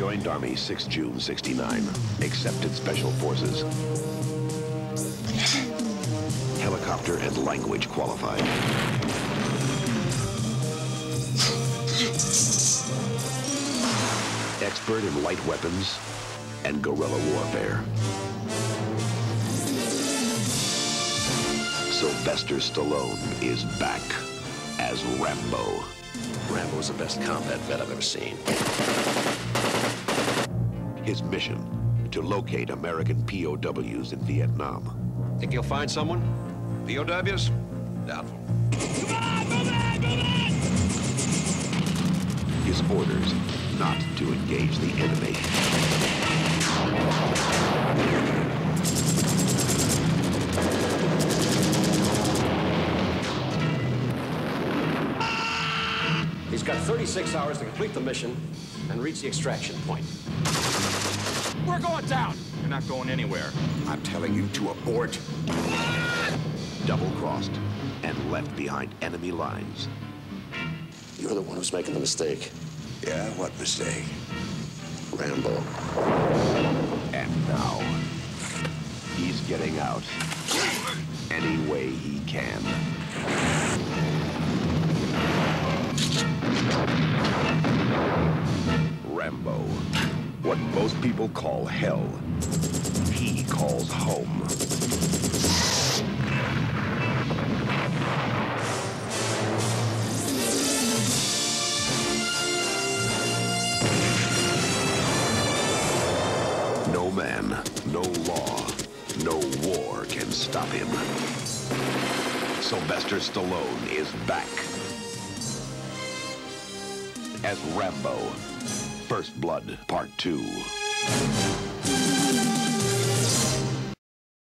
Joined Army 6 June 69. Accepted Special Forces. Helicopter and language qualified. Expert in light weapons and guerrilla warfare. Sylvester Stallone is back as Rambo. Rambo's the best combat vet I've ever seen. His mission, to locate American POWs in Vietnam. Think you'll find someone? POWs? Doubtful. His orders, not to engage the enemy. He's got 36 hours to complete the mission and reach the extraction point. We're going down. You're not going anywhere. I'm telling you to abort. Double-crossed and left behind enemy lines. You're the one who's making the mistake. Yeah, what mistake? Rambo. And now, he's getting out any way he can. What most people call hell, he calls home. No man, no law, no war can stop him. Sylvester Stallone is back. As Rambo. First Blood, Part 2.